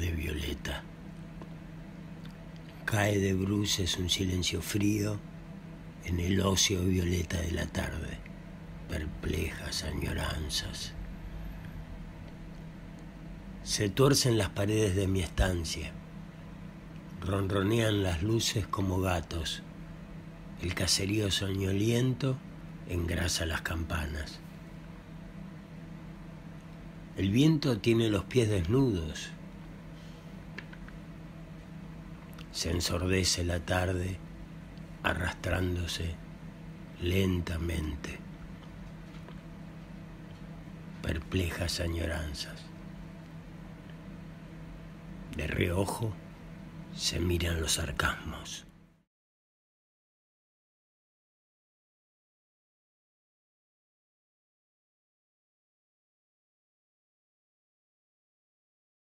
tarde violeta. Cae de bruces un silencio frío en el ocio violeta de la tarde, perplejas añoranzas. Se tuercen las paredes de mi estancia, ronronean las luces como gatos, el caserío soñoliento engrasa las campanas. El viento tiene los pies desnudos. Se ensordece la tarde arrastrándose lentamente. Perplejas añoranzas. De reojo se miran los sarcasmos.